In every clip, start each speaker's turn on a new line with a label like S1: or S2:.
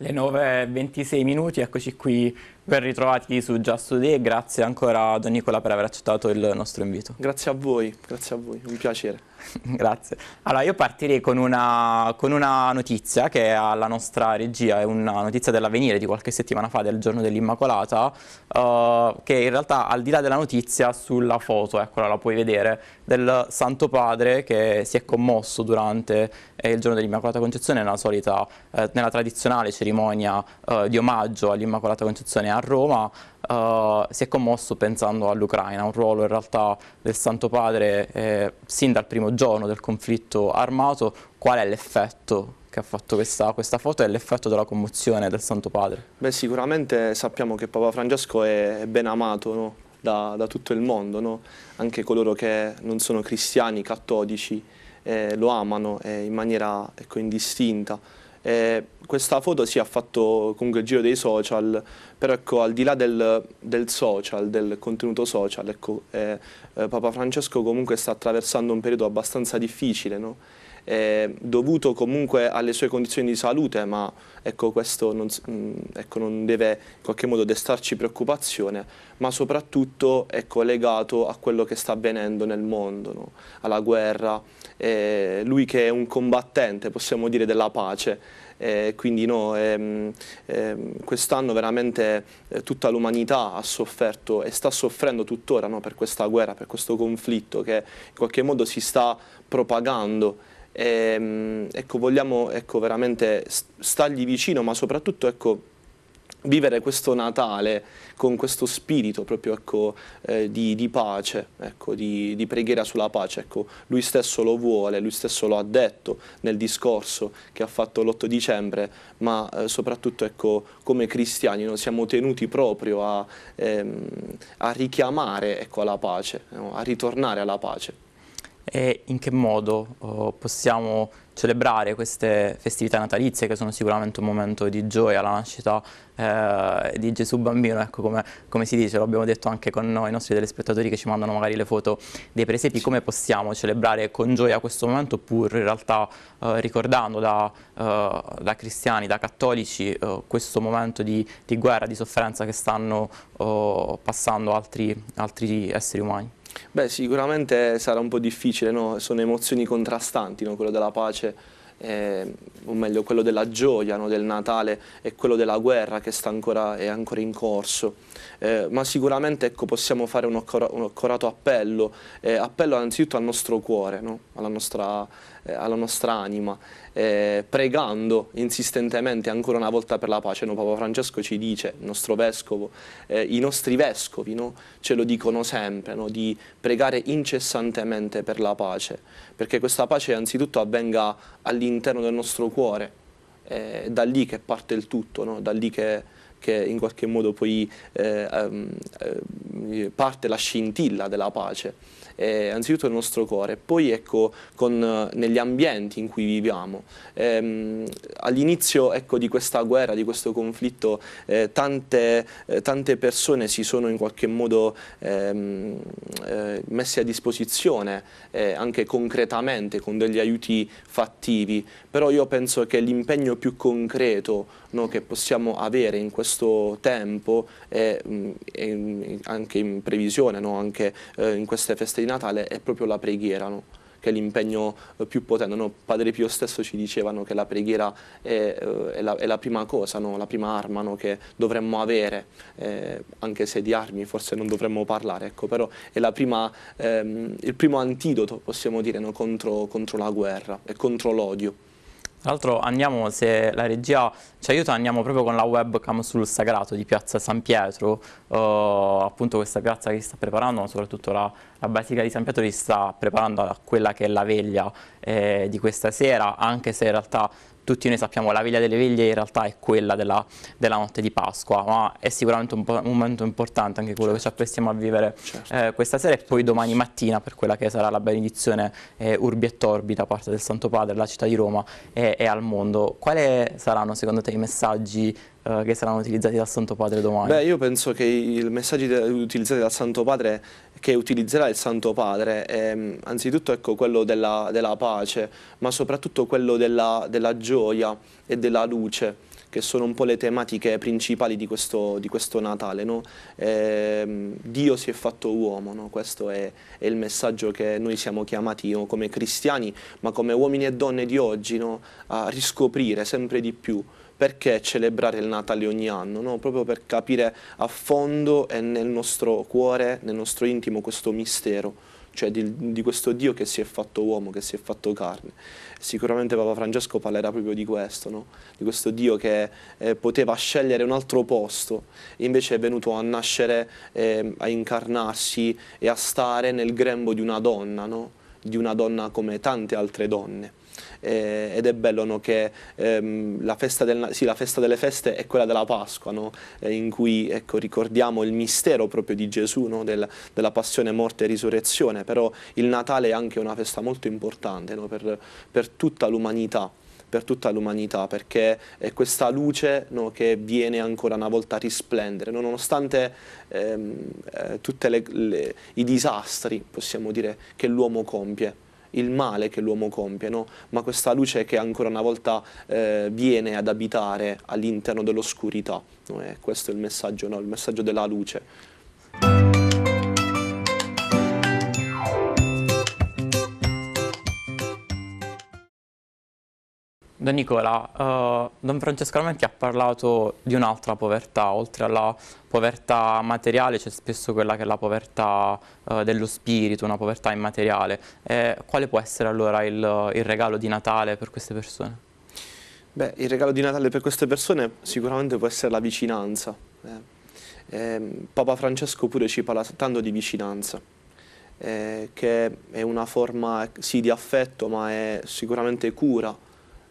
S1: Le 9.26 minuti, eccoci qui ben ritrovati su Just Today grazie ancora a Don Nicola per aver accettato il nostro invito.
S2: Grazie a voi, grazie a voi, un piacere.
S1: grazie. Allora io partirei con una, con una, notizia che alla nostra regia è una notizia dell'avvenire di qualche settimana fa del giorno dell'Immacolata uh, che in realtà al di là della notizia sulla foto, eccola la puoi vedere, del Santo Padre che si è commosso durante eh, il giorno dell'Immacolata Concezione nella solita, eh, nella tradizionale cerimonia uh, di omaggio all'Immacolata Concezione a Roma uh, si è commosso pensando all'Ucraina, un ruolo in realtà del Santo Padre eh, sin dal primo giorno del conflitto armato. Qual è l'effetto che ha fatto questa, questa foto e l'effetto della commozione del Santo Padre?
S2: Beh, sicuramente sappiamo che Papa Francesco è ben amato no? da, da, tutto il mondo, no? anche coloro che non sono cristiani, cattolici, eh, lo amano eh, in maniera ecco, indistinta. Eh, questa foto si sì, ha fatto comunque il giro dei social, però ecco, al di là del, del social, del contenuto social, ecco, eh, eh, Papa Francesco comunque sta attraversando un periodo abbastanza difficile, no? Eh, dovuto comunque alle sue condizioni di salute, ma ecco, questo non, mm, ecco, non, deve in qualche modo destarci preoccupazione, ma soprattutto ecco, legato a quello che sta avvenendo nel mondo, no? alla guerra, eh, lui che è un combattente, possiamo dire, della pace, eh, quindi no, ehm, ehm, quest'anno veramente eh, tutta l'umanità ha sofferto e sta soffrendo tuttora no, per questa guerra, per questo conflitto che in qualche modo si sta propagando e, ehm, ecco, vogliamo ecco, veramente stargli vicino, ma soprattutto ecco, vivere questo Natale con questo spirito proprio ecco, eh, di, di, pace, ecco, di, di, preghiera sulla pace. Ecco, lui stesso lo vuole, lui stesso lo ha detto nel discorso che ha fatto l'8 dicembre, ma eh, soprattutto ecco, come cristiani noi siamo tenuti proprio a, ehm, a richiamare ecco, alla pace, no? a ritornare alla pace
S1: e in che modo oh, possiamo celebrare queste festività natalizie che sono sicuramente un momento di gioia, la nascita eh, di Gesù bambino, ecco come, come si dice, lo abbiamo detto anche con noi, i nostri telespettatori che ci mandano magari le foto dei presepi, come possiamo celebrare con gioia questo momento pur in realtà eh, ricordando da, eh, da, cristiani, da cattolici eh, questo momento di, di, guerra, di sofferenza che stanno oh, passando altri, altri esseri umani?
S2: Beh, sicuramente sarà un po' difficile, no? sono emozioni contrastanti, no? quello della pace, eh, o meglio quello della gioia no? del Natale e quello della guerra che ancora, è ancora in corso. Eh, ma sicuramente ecco, possiamo fare un, accorato appello, eh, appello innanzitutto al nostro cuore, alla nostra, eh, alla nostra anima, eh, pregando insistentemente ancora una volta per la pace. No, Papa Francesco ci dice, il nostro vescovo, eh, i nostri vescovi no, ce lo dicono sempre, no, di pregare incessantemente per la pace, perché questa pace anzitutto avvenga all'interno del nostro cuore, è da lì che parte il tutto, da lì che che in qualche modo poi eh, eh, parte la scintilla della pace eh, anzitutto nel nostro cuore, poi ecco, con, eh, negli ambienti in cui viviamo. Ehm, All'inizio ecco, di questa guerra, di questo conflitto, eh, tante, eh, tante, persone si sono in qualche modo ehm, eh, messe a disposizione, eh, anche concretamente, con degli aiuti fattivi, però io penso che l'impegno più concreto no, che possiamo avere in questo tempo e, e anche in previsione, no, anche in queste feste di Natale, è proprio la preghiera. No? che è l'impegno eh, più potente. No? Padre Pio stesso ci dicevano che la preghiera è, eh, è, la, è la, prima cosa, no? la prima arma no? che dovremmo avere, eh, anche se di armi forse non dovremmo parlare, ecco, però è prima, ehm, il primo antidoto, possiamo dire, contro, contro la guerra e contro l'odio.
S1: Tra l'altro andiamo, se la regia ci aiuta, andiamo proprio con la webcam sul sagrato di Piazza San Pietro, uh, appunto questa piazza che si sta preparando, ma soprattutto la, la Basilica di San Pietro si sta preparando a quella che è la veglia eh, di questa sera, anche se in realtà tutti noi sappiamo la veglia delle veglie in realtà è quella della, della notte di Pasqua, ma è sicuramente un, un momento importante anche quello certo. che ci certo. apprestiamo a vivere certo. eh, questa sera e poi domani mattina per quella che sarà la benedizione eh, Urbi et Torbi da parte del Santo Padre alla città di Roma e, e al mondo. Quali saranno secondo te i messaggi eh, che saranno utilizzati dal Santo Padre domani?
S2: Beh, io penso che i messaggi utilizzati dal Santo Padre, che utilizzerà il Santo Padre, è anzitutto ecco, quello della, della, pace, ma soprattutto quello della, della gioia e della luce che sono un po' le tematiche principali di questo, di questo Natale. No? Eh, Dio si è fatto uomo, no? questo è, è, il messaggio che noi siamo chiamati no? come cristiani, ma come uomini e donne di oggi a riscoprire sempre di più perché celebrare il Natale ogni anno? No? Proprio per capire a fondo e nel nostro cuore, nel nostro intimo questo mistero cioè di, di, questo Dio che si è fatto uomo, che si è fatto carne. Sicuramente Papa Francesco parlerà proprio di questo, no? di questo Dio che eh, poteva scegliere un altro posto, invece è venuto a nascere, eh, a incarnarsi e a stare nel grembo di una donna, no? di una donna come tante altre donne eh, ed è bello no, che ehm, la, festa del, sì, la, festa delle feste è quella della Pasqua, no? eh, in cui ecco, ricordiamo il mistero proprio di Gesù, no? Del, della passione, morte e risurrezione, però il Natale è anche una festa molto importante per, per tutta l'umanità per tutta l'umanità, perché è questa luce no, che viene ancora una volta a risplendere, no? nonostante ehm, eh, tutti i disastri, possiamo dire, che l'uomo compie il male che l'uomo compie, no? ma questa luce che ancora una volta eh, viene ad abitare all'interno dell'oscurità. No? questo è il messaggio, no? il messaggio della luce.
S1: Don Nicola, uh, Don Francesco Armenti ha parlato di un'altra povertà, oltre alla povertà materiale c'è spesso quella che è la povertà uh, dello spirito, una povertà immateriale. Eh, quale può essere allora il, il, regalo di Natale per queste persone?
S2: Beh, il regalo di Natale per queste persone sicuramente può essere la vicinanza. Eh. Eh, Papa Francesco pure ci parla tanto di vicinanza. Eh, che è una forma sì di affetto ma è sicuramente cura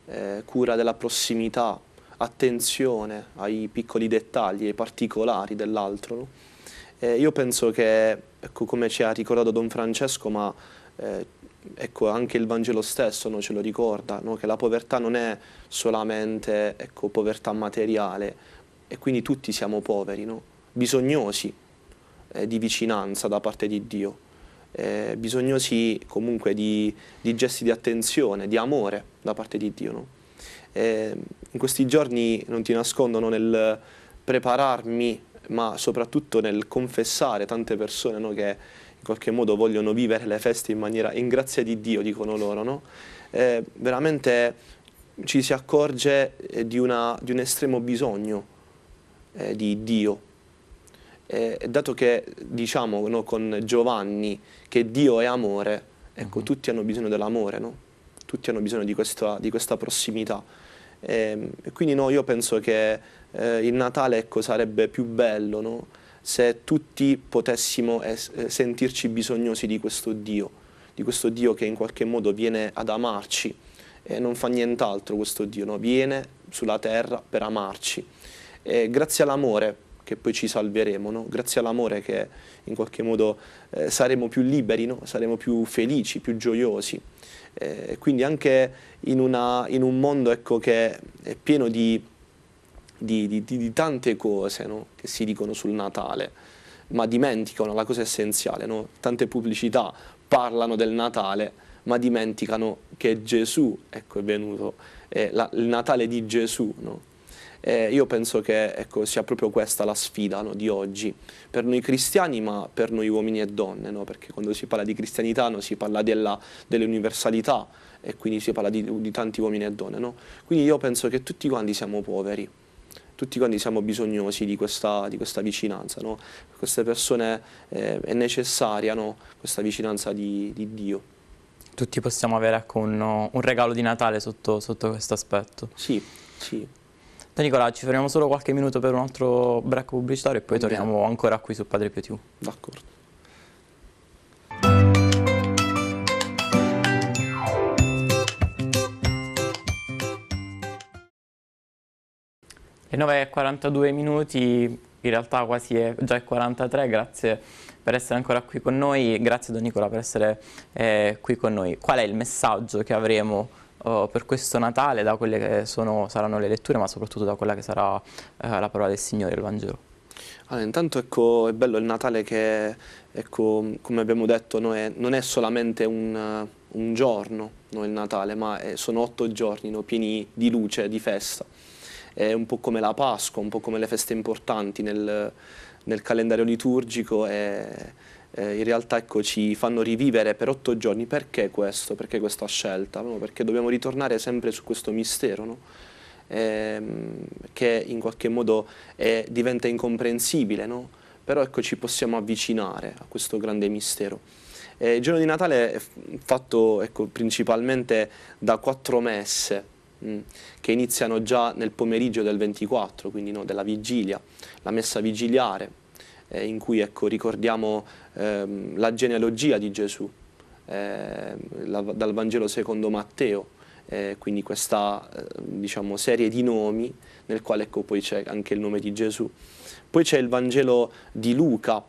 S2: eh, cura della prossimità, attenzione ai piccoli dettagli, ai particolari dell'altro. No? Eh, io penso che, ecco, come ci ha ricordato Don Francesco, ma eh, ecco, anche il Vangelo stesso no, ce lo ricorda, no? che la povertà non è solamente ecco, povertà materiale, e quindi tutti siamo poveri, bisognosi eh, di vicinanza da parte di Dio eh, bisognosi comunque di, di, gesti di attenzione, di amore da parte di Dio. No? Eh, in questi giorni non ti nascondono nel prepararmi, ma soprattutto nel confessare tante persone no, che in qualche modo vogliono vivere le feste in maniera, in grazia di Dio, dicono loro. No? Eh, veramente ci si accorge eh, di, una, di un estremo bisogno di Dio eh, dato che diciamo no, con Giovanni che Dio è amore, ecco, uh mhm. -huh. tutti hanno bisogno dell'amore, no? tutti hanno bisogno di questa, di questa prossimità. Eh, e quindi no, io penso che eh, il Natale ecco, sarebbe più bello no? se tutti potessimo eh, sentirci bisognosi di questo Dio, di questo Dio che in qualche modo viene ad amarci e non fa nient'altro questo Dio, no? viene sulla terra per amarci. E grazie all'amore che poi ci salveremo, no? grazie all'amore che in qualche modo eh, saremo più liberi, no? saremo più felici, più gioiosi. Eh, quindi anche in, una, in un mondo ecco, che è pieno di, di, di, di tante cose no? che si dicono sul Natale, ma dimenticano la cosa essenziale, tante pubblicità parlano del Natale, ma dimenticano che Gesù ecco, è venuto, è la, il Natale di Gesù? Eh, io penso che ecco, sia proprio questa la sfida no, di oggi, per noi cristiani ma per noi uomini e donne, no? perché quando si parla di cristianità no, si parla dell'universalità e quindi si parla di, di tanti uomini e donne. Quindi io penso che tutti quanti siamo poveri, tutti quanti siamo bisognosi di questa, di questa vicinanza, no? per queste persone eh, è necessaria no? questa vicinanza di, di, Dio.
S1: Tutti possiamo avere ecco, un, un, regalo di Natale sotto, sotto questo aspetto.
S2: Sì, sì.
S1: Da Nicola, ci fermiamo solo qualche minuto per un altro break pubblicitario e poi Bene. torniamo ancora qui su Padre Pio TV.
S2: D'accordo.
S1: Le 9.42 minuti, in realtà quasi è già 43, grazie per essere ancora qui con noi, grazie Don Nicola per essere eh, qui con noi. Qual è il messaggio che avremo uh, per questo Natale da quelle che sono, saranno le letture, ma soprattutto da quella che sarà uh, la parola del Signore, il Vangelo.
S2: Allora, intanto ecco, è bello il Natale che, ecco, come abbiamo detto, no, è, non è solamente un, un giorno no, il Natale, ma è, sono otto giorni no, pieni di luce, di festa. è un po' come la Pasqua, un po' come le feste importanti nel, nel calendario liturgico e eh, in realtà ecco, ci fanno rivivere per otto giorni. Perché questo? Perché questa scelta? No? Perché dobbiamo ritornare sempre su questo mistero, no? ehm, che in qualche modo è, diventa incomprensibile, no? però ecco, ci possiamo avvicinare a questo grande mistero. Eh, il giorno di Natale è fatto ecco, principalmente da quattro messe mm, che iniziano già nel pomeriggio del 24, quindi no, della vigilia, la messa vigiliare, eh, in cui ecco, ricordiamo ehm, la genealogia di Gesù, eh, la, dal Vangelo secondo Matteo, eh, quindi questa eh, diciamo, serie di nomi nel quale ecco, poi c'è anche il nome di Gesù. Poi c'è il Vangelo di Luca,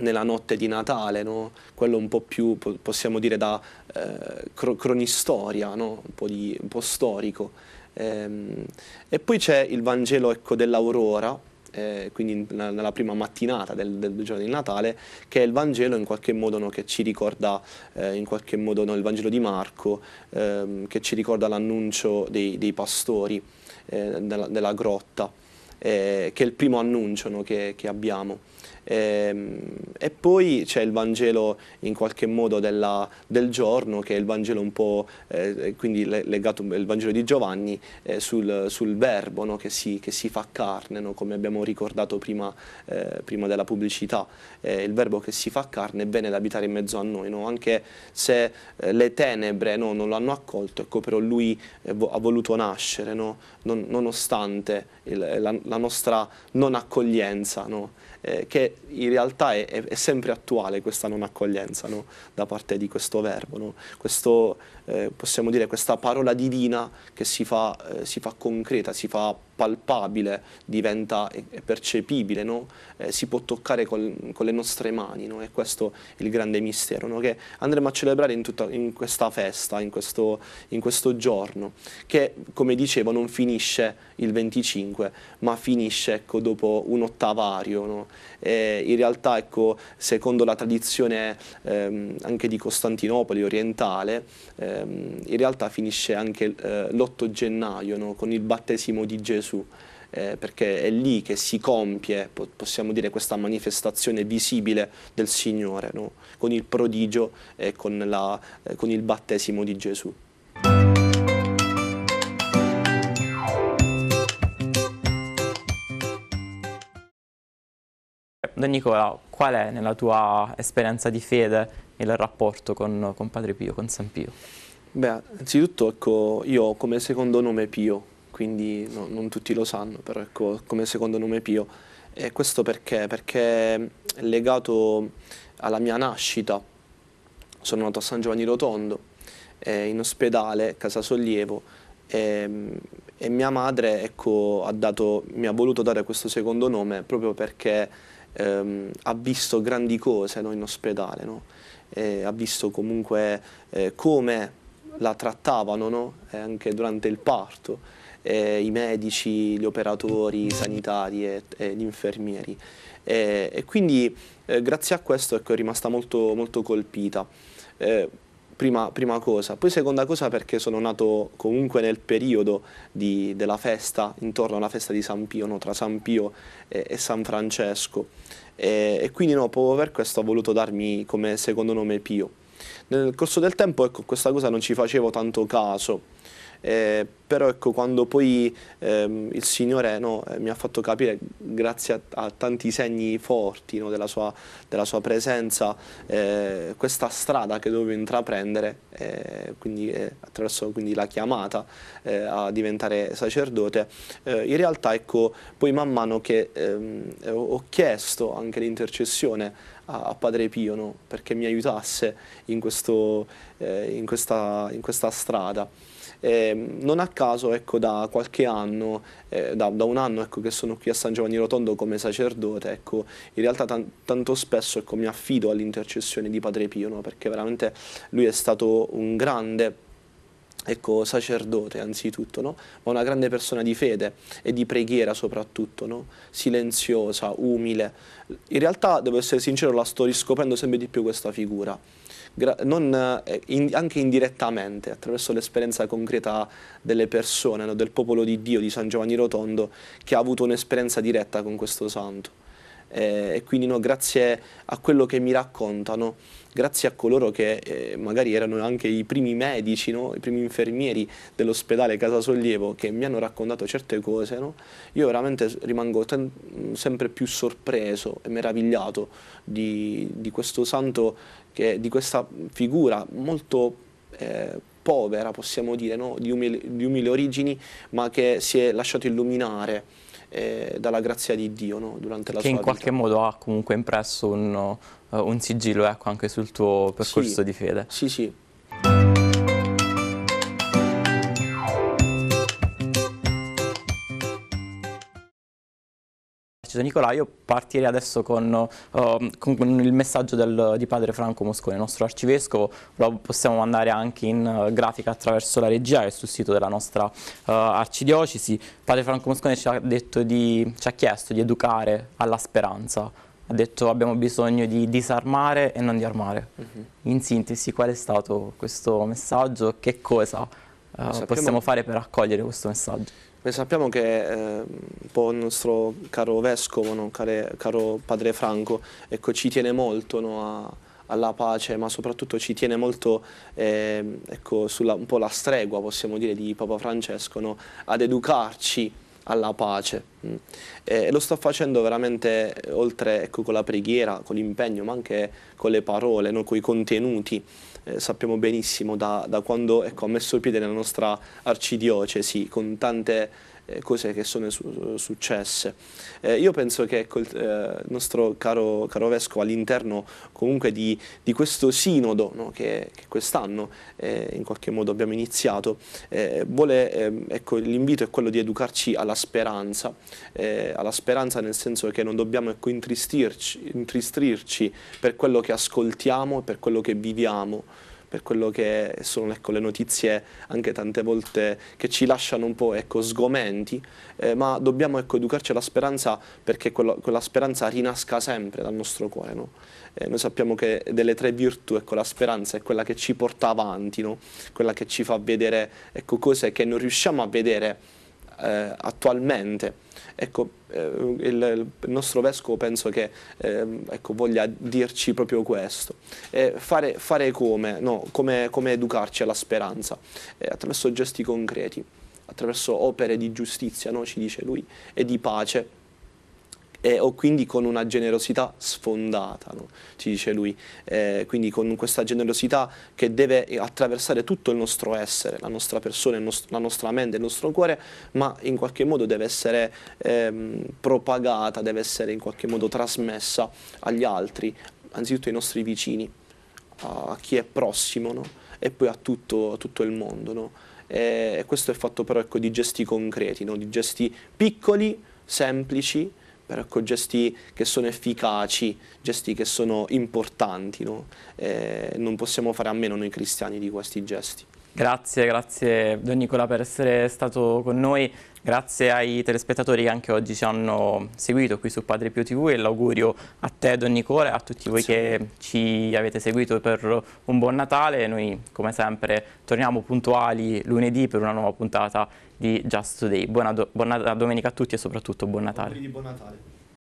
S2: nella notte di Natale, no? quello un po' più, possiamo dire, da eh, cronistoria, no? un, po di, un, po storico. Ehm, e poi c'è il Vangelo ecco, dell'Aurora, eh, quindi nella prima mattinata del, del, giorno di Natale, che è il Vangelo in qualche modo no, che ci ricorda, eh, in qualche modo no, il Vangelo di Marco, ehm, che ci ricorda l'annuncio dei, dei, pastori eh, della, della, grotta, eh, che è il primo annuncio no, che, che abbiamo. E, ehm, e poi c'è il Vangelo in qualche modo della, del giorno, che è il Vangelo un po', eh, quindi legato al Vangelo di Giovanni, eh, sul, sul, verbo no? che, si, che, si, fa carne, no? come abbiamo ricordato prima, eh, prima della pubblicità. Eh, il verbo che si fa carne è bene ad abitare in mezzo a noi, no? anche se eh, le tenebre non l'hanno accolto, ecco però lui eh, ha voluto nascere, non, nonostante il, la, la, nostra non accoglienza che in realtà è, è, sempre attuale questa non accoglienza no? da parte di questo verbo, no? questo, eh, possiamo dire questa parola divina che si fa, eh, si fa concreta, si fa palpabile, diventa percepibile, no? eh, si può toccare col, con le nostre mani, no? e questo è il grande mistero no? che andremo a celebrare in, tutta, in questa festa, in questo, in questo, giorno, che come dicevo non finisce il 25, ma finisce ecco, dopo un ottavario. in realtà, ecco, secondo la tradizione ehm, anche di Costantinopoli orientale, ehm, in realtà finisce anche eh, l'8 gennaio con il battesimo di Gesù Gesù, eh, perché è lì che si compie, possiamo dire, questa manifestazione visibile del Signore, no? con il prodigio e con, la, eh, con il battesimo di Gesù.
S1: Don Nicola, qual è nella tua esperienza di fede il rapporto con, con Padre Pio, con San Pio?
S2: Beh, anzitutto ecco, io ho come secondo nome Pio, quindi no, non tutti lo sanno, però ecco, come secondo nome Pio. E questo perché? Perché è legato alla mia nascita. Sono nato a San Giovanni Rotondo, eh, in ospedale, Casa Sollievo, e, e mia madre ecco, ha dato, mi ha voluto dare questo secondo nome proprio perché ehm, ha visto grandi cose no, in ospedale, no? ha visto comunque eh, come la trattavano no? anche durante il parto eh, i medici, gli operatori i sanitari e, e, gli infermieri. E, e quindi eh, grazie a questo ecco, è rimasta molto, molto colpita. Eh, prima, prima, cosa. Poi seconda cosa perché sono nato comunque nel periodo di, della festa, intorno alla festa di San Pio, no? tra San Pio e, e San Francesco. E, quindi no, proprio per questo ho voluto darmi come secondo nome Pio. Nel corso del tempo ecco, questa cosa non ci facevo tanto caso, eh, però ecco quando poi ehm, il Signore no, eh, mi ha fatto capire grazie a, a tanti segni forti no, della, sua, della, sua, presenza eh, questa strada che dovevo intraprendere eh, quindi, eh, attraverso quindi, la chiamata eh, a diventare sacerdote in realtà ecco poi man mano che ehm, ho chiesto anche l'intercessione a, Padre Pio no, perché mi aiutasse in, questo, in, questa, in questa strada eh, non a caso ecco, da qualche anno, eh, da, da, un anno ecco, che sono qui a San Giovanni Rotondo come sacerdote, ecco, in realtà tanto spesso ecco, mi affido all'intercessione di Padre Pio, no? perché veramente lui è stato un grande ecco, sacerdote anzitutto, no? ma una grande persona di fede e di preghiera soprattutto, no? silenziosa, umile. In realtà, devo essere sincero, la sto riscoprendo sempre di più questa figura non, eh, in, anche indirettamente, attraverso l'esperienza concreta delle persone, no? del popolo di Dio, di San Giovanni Rotondo, che ha avuto un'esperienza diretta con questo santo. Eh, e quindi no, grazie a quello che mi raccontano, grazie a coloro che eh, magari erano anche i primi medici, no? i primi infermieri dell'ospedale Casa Sollievo che mi hanno raccontato certe cose, no? io veramente rimango sempre più sorpreso e meravigliato di, di questo santo, che, di questa figura molto eh, povera, possiamo dire, di umili, di umili origini, ma che si è lasciato illuminare eh, dalla grazia di Dio no? durante la
S1: che
S2: sua
S1: vita. Che in qualche modo ha comunque impresso un, uh, un sigillo ecco, anche sul tuo percorso
S2: sì,
S1: di fede.
S2: Sì, sì.
S1: Don Nicola, io partirei adesso con, uh, con il messaggio del, di padre Franco Moscone, il nostro arcivescovo, lo possiamo mandare anche in uh, grafica attraverso la regia, che è sul sito della nostra uh, arcidiocesi. Padre Franco Moscone ci ha, di, ci ha chiesto di educare alla speranza, ha detto abbiamo bisogno di disarmare e non di armare. Uh mhm. -huh. In sintesi, qual è stato questo messaggio? Che cosa uh, possiamo fare per accogliere questo messaggio?
S2: Beh, sappiamo che eh, il nostro caro vescovo, no? Care, caro padre Franco, ecco, ci tiene molto no? a, alla pace, ma soprattutto ci tiene molto eh, ecco, sulla un po' la stregua, possiamo dire, di Papa Francesco, no? ad educarci alla pace. Mm. E lo sto facendo veramente oltre ecco, con la preghiera, con l'impegno, ma anche con le parole, con i contenuti eh, sappiamo benissimo da, da quando ecco, ha messo il piede nella nostra arcidiocesi con tante cose che sono su successe. Eh, io penso che ecco, il eh, nostro caro, caro Vescovo all'interno comunque di, di, questo sinodo no, che, che quest'anno eh, in qualche modo abbiamo iniziato, eh, vuole, ehm, ecco, l'invito è quello di educarci alla speranza, alla speranza nel senso che non dobbiamo ecco, intristirci, intristirci per quello che ascoltiamo, per quello che viviamo, per quello che sono ecco, le notizie anche tante volte che ci lasciano un po' ecco, sgomenti, eh, ma dobbiamo ecco, educarci alla speranza perché quello, quella speranza rinasca sempre dal nostro cuore. No? Eh, noi sappiamo che delle tre virtù ecco, la speranza è quella che ci porta avanti, no? quella che ci fa vedere ecco, cose che non riusciamo a vedere eh, attualmente. Ecco, eh, il, il, nostro vescovo penso che eh, ecco, voglia dirci proprio questo. Fare, fare, come? No, come? come? educarci alla speranza? attraverso gesti concreti, attraverso opere di giustizia, no? ci dice lui, e di pace eh, o quindi con una generosità sfondata, no? ci dice lui, eh, quindi con questa generosità che deve attraversare tutto il nostro essere, la nostra persona, nost la nostra mente, il nostro cuore, ma in qualche modo deve essere ehm, propagata, deve essere in qualche modo trasmessa agli altri, anzitutto ai nostri vicini, a chi è prossimo no? e poi a tutto, a tutto il mondo. No? E questo è fatto però ecco, di gesti concreti, di gesti piccoli, semplici, ecco, gesti che sono efficaci, gesti che sono importanti, no? non possiamo fare a meno noi cristiani di questi gesti.
S1: Grazie, grazie Don Nicola per essere stato con noi, grazie ai telespettatori che anche oggi ci hanno seguito qui su Padre Pio TV e l'augurio a te Don Nicola e a tutti voi che ci avete seguito per un buon Natale. Noi come sempre torniamo puntuali lunedì per una nuova puntata di Just Today. Buona, do buona domenica a tutti e soprattutto buon Natale.
S2: Buon Natale.